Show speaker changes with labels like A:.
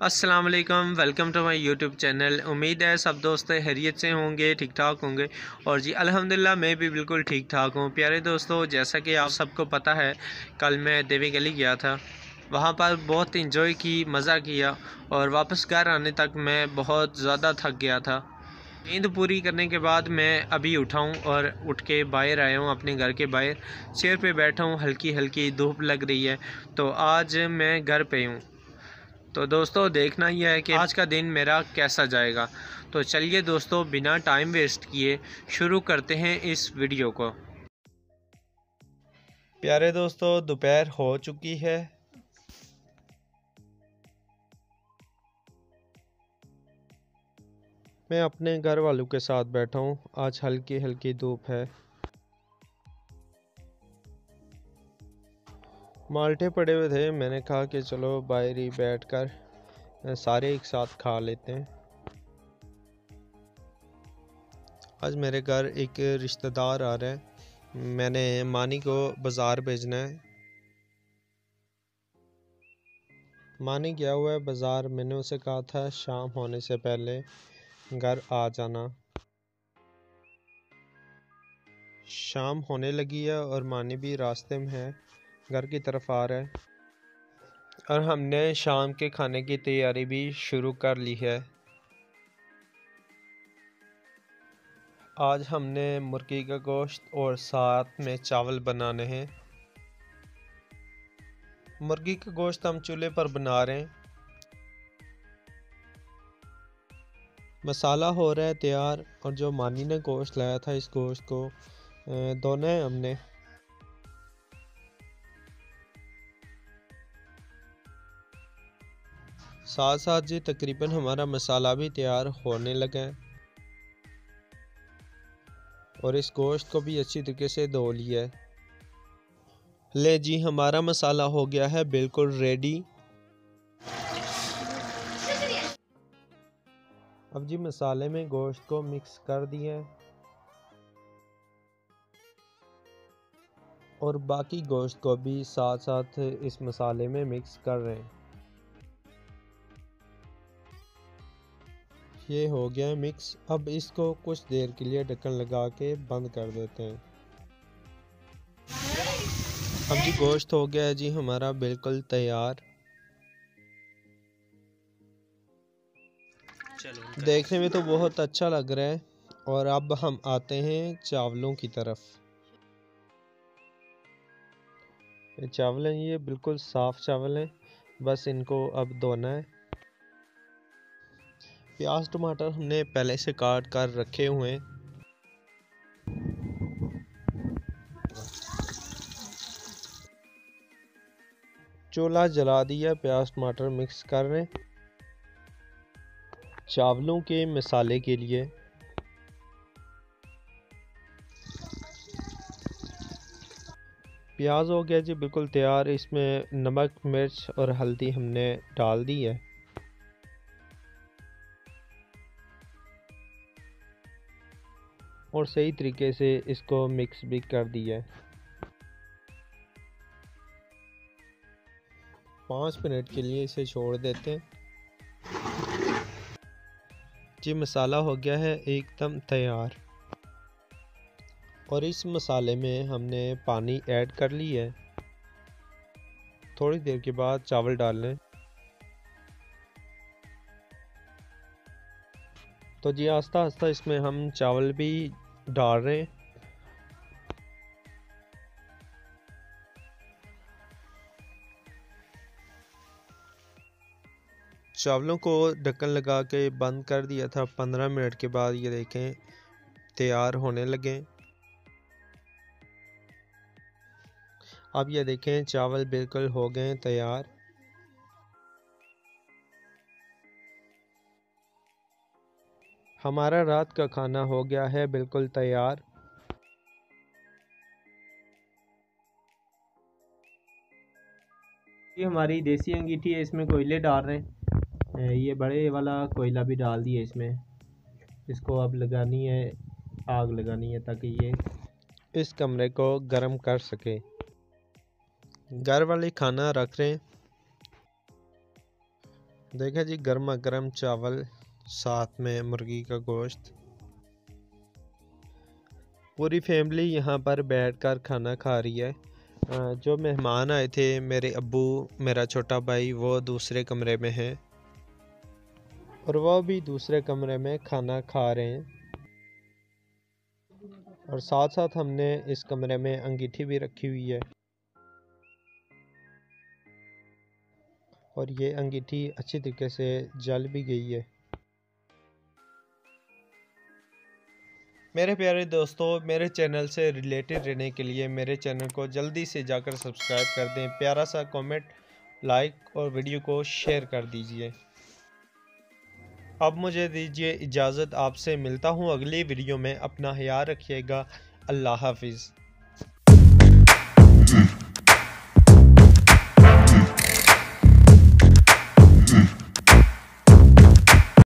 A: अस्सलाम वालेकुम welcome to my YouTube channel. उम्मीद है सब दोस्त हैरियत से होंगे ठीक ठाक होंगे। और जी, अल्हम्दुलिल्लाह, मैं भी बिल्कुल ठीक ठाक हूँ। प्यारे दोस्तों, जैसा कि आप सबको पता है, कल मैं देवी गली गया था। वहाँ पर बहुत इंजॉय की, मज़ा किया और वापस घर आने तक मैं बहुत ज़्यादा थक गया था। नींद पूरी करने के बाद मैं अभी उठाऊँ और उठ के बाहर आया हूँ, अपने घर के बाहर। चेयर पे बैठा हूँ हल्की हल्की धूप लग रही है तो आज मैं घर पे हूँ। तो दोस्तों, देखना ही है कि आज का दिन मेरा कैसा जाएगा। तो चलिए दोस्तों, बिना टाइम वेस्ट किए शुरू करते हैं इस वीडियो को। प्यारे दोस्तों, दोपहर हो चुकी है। मैं अपने घर वालों के साथ बैठा हूँ। आज हल्की हल्की धूप है। माल्टे पड़े हुए थे। मैंने कहा कि चलो, बाहर ही बैठ कर सारे एक साथ खा लेते हैं। आज मेरे घर एक रिश्तेदार आ रहे हैं। मैंने मानी को बाज़ार भेजना है। मानी गया हुआ है बाज़ार। मैंने उसे कहा था, शाम होने से पहले घर आ जाना। शाम होने लगी है और मानी भी रास्ते में है। घर की तरफ़ आ रहा है। और हमने शाम के खाने की तैयारी भी शुरू कर ली है। आज हमने मुर्गी का गोश्त और साथ में चावल बनाने हैं। मुर्गी का गोश्त हम चूल्हे पर बना रहे हैं। मसाला हो रहा है तैयार और जो मानी ने गोश्त लाया था इस गोश्त को दोनों हमने। साथ साथ जी तकरीबन हमारा मसाला भी तैयार होने लगा है। और इस गोश्त को भी अच्छी तरीके से धो लिया है। ले जी, हमारा मसाला हो गया है बिल्कुल रेडी अब जी मसाले में गोश्त को मिक्स कर दिए और बाकी गोश्त को भी साथ साथ इस मसाले में मिक्स कर रहे हैं। ये हो गया मिक्स अब इसको कुछ देर के लिए ढक्कन लगा के बंद कर देते हैं। अब जी गोश्त हो गया है जी हमारा बिल्कुल तैयार। देखने में तो बहुत अच्छा लग रहा है। और अब हम आते हैं चावलों की तरफ़। ये चावल हैं ये बिल्कुल साफ़ चावल हैं। बस इनको अब धोना है। प्याज, टमाटर हमने पहले से काट कर रखे हुए चूल्हा जला दिया, प्याज, टमाटर मिक्स कर रहे चावलों के मसाले के लिए। प्याज हो गया जी, बिल्कुल तैयार। इसमें नमक, मिर्च और हल्दी हमने डाल दी है। और सही तरीके से इसको मिक्स भी कर दिया पाँच मिनट के लिए इसे छोड़ देते हैं। जी, मसाला हो गया है एकदम तैयार। और इस मसाले में हमने पानी ऐड कर ली है। थोड़ी देर के बाद चावल डाल लें। तो जी आस्ता आस्ता इसमें हम चावल भी डाल रहे चावलों को ढक्कन लगा के बंद कर दिया था। पंद्रह मिनट के बाद ये देखें, तैयार होने लगे। अब ये देखें, चावल बिल्कुल हो गए तैयार। हमारा रात का खाना हो गया है बिल्कुल तैयार। ये हमारी देसी अंगीठी है इसमें कोयले डाल रहे हैं। ये बड़े वाला कोयला भी डाल दिए इसमें। इसको अब लगानी है आग लगानी है ताकि ये इस कमरे को गर्म कर सके। घर वाले खाना रख रहे हैं। देखा जी गर्मा गर्म चावल साथ में मुर्गी का गोश्त। पूरी फैमिली यहाँ पर बैठकर खाना खा रही है। जो मेहमान आए थे, मेरे अबू मेरा छोटा भाई, वो दूसरे कमरे में हैं। और वो भी दूसरे कमरे में खाना खा रहे हैं। और साथ साथ हमने इस कमरे में अंगीठी भी रखी हुई है। और ये अंगीठी अच्छी तरीके से जल भी गई है। मेरे प्यारे दोस्तों, मेरे चैनल से रिलेटेड रहने के लिए मेरे चैनल को जल्दी से जाकर सब्सक्राइब कर दें। प्यारा सा कमेंट, लाइक और वीडियो को शेयर कर दीजिए। अब मुझे दीजिए इजाज़त। आपसे मिलता हूँ अगली वीडियो में। अपना ख्याल रखिएगा। अल्लाह हाफिज़।